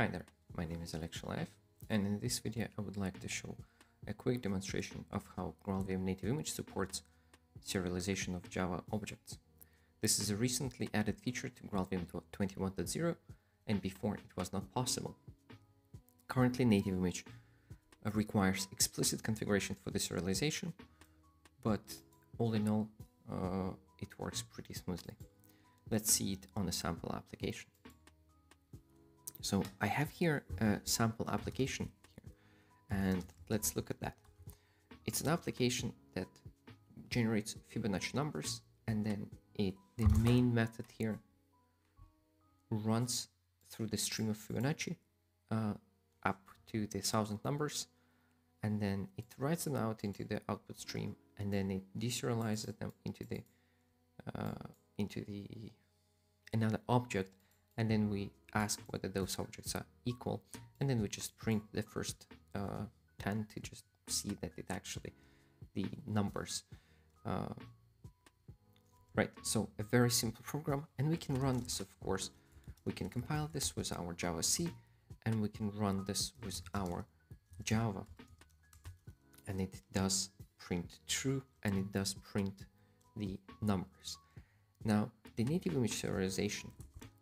Hi there, my name is Oleg Šelajev, and in this video I would like to show a quick demonstration of how GraalVM native image supports serialization of Java objects. This is a recently added feature to GraalVM 21.0 and before it was not possible. Currently native image requires explicit configuration for the serialization, but all in all uh, it works pretty smoothly. Let's see it on a sample application. So I have here a sample application here, and let's look at that. It's an application that generates Fibonacci numbers, and then it the main method here runs through the stream of Fibonacci uh, up to the thousand numbers, and then it writes them out into the output stream, and then it deserializes them into the uh, into the another object and then we ask whether those objects are equal and then we just print the first uh, 10 to just see that it actually the numbers uh, right. So a very simple program and we can run this of course. We can compile this with our javac and we can run this with our java. And it does print true and it does print the numbers. Now the native image serialization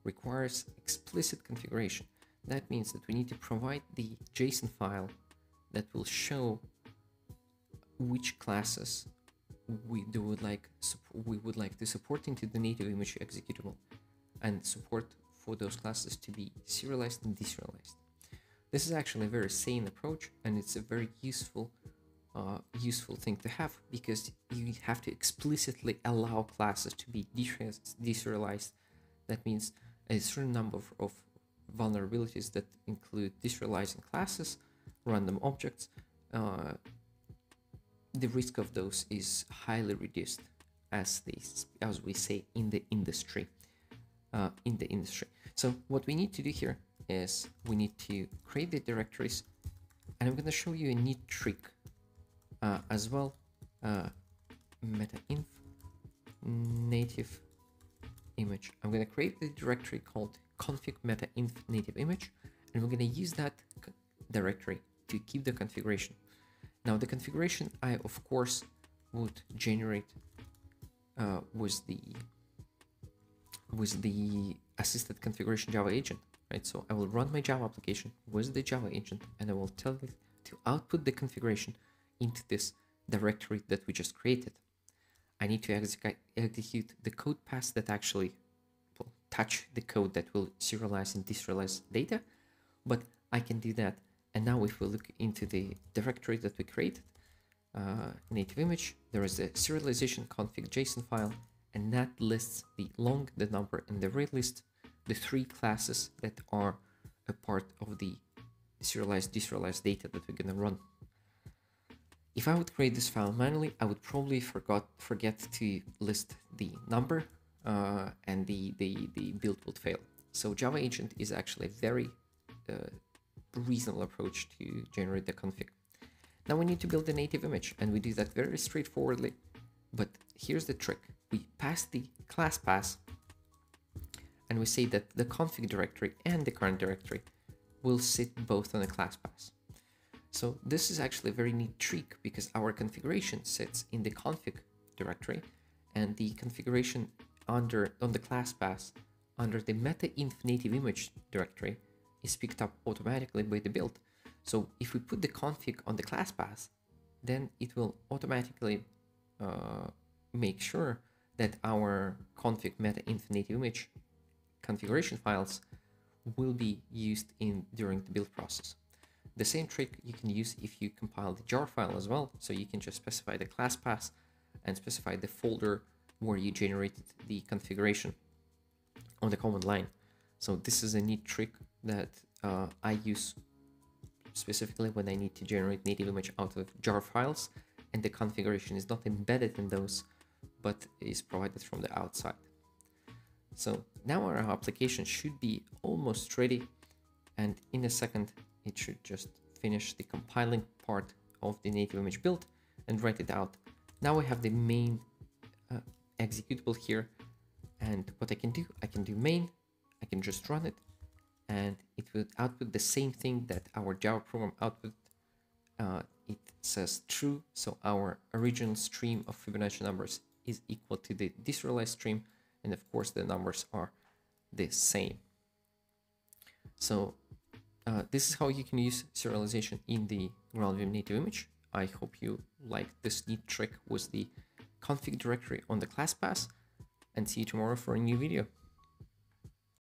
requires explicit configuration. That means that we need to provide the JSON file that will show which classes we do would like we would like to support into the native image executable and support for those classes to be serialized and deserialized. This is actually a very sane approach and it's a very useful uh, useful thing to have because you have to explicitly allow classes to be deserialized. That means a certain number of, vulnerabilities that include deserializing classes, random objects. Uh, the risk of those is highly reduced, as they, as we say in the industry. Uh, in the industry. So what we need to do here is we need to create the directories, and I'm going to show you a neat trick uh, as well. Uh, meta-inf native image. I'm going to create the directory called config meta inf native image, and we're going to use that directory to keep the configuration. Now the configuration I of course would generate uh, with the with the assisted configuration Java agent, right? So I will run my Java application with the Java agent, and I will tell it to output the configuration into this directory that we just created. I need to execute the code path that actually will touch the code that will serialize and deserialize data, but I can do that. And now if we look into the directory that we created, uh, native image, there is a serialization config JSON file, and that lists the long, the number, and the ArrayList, the three classes that are a part of the serialized, deserialized data that we're gonna run if I would create this file manually, I would probably forgot forget to list the number uh, and the, the, the build would fail. So Java Agent is actually a very uh, reasonable approach to generate the config. Now we need to build a native image and we do that very straightforwardly. But here's the trick. We pass the class path and we say that the config directory and the current directory will sit both on the class path. So this is actually a very neat trick because our configuration sits in the config directory and the configuration under on the class path under the meta-inf native image directory is picked up automatically by the build. So if we put the config on the class path, then it will automatically uh, make sure that our config meta-inf native image configuration files will be used in during the build process. The same trick you can use if you compile the jar file as well. So you can just specify the class path and specify the folder where you generated the configuration on the command line. So this is a neat trick that uh, I use specifically when I need to generate native image out of jar files and the configuration is not embedded in those but is provided from the outside. So now our application should be almost ready and in a second it should just finish the compiling part of the native image build and write it out. Now we have the main uh, executable here. And what I can do, I can do main, I can just run it. and it would output the same thing that our Java program output. Uh, it says true, so our original stream of Fibonacci numbers is equal to the deserialized stream, and of course the numbers are the same. So uh, this is how you can use serialization in the GraalVM native image. I hope you like this neat trick with the config directory on the class path and see you tomorrow for a new video.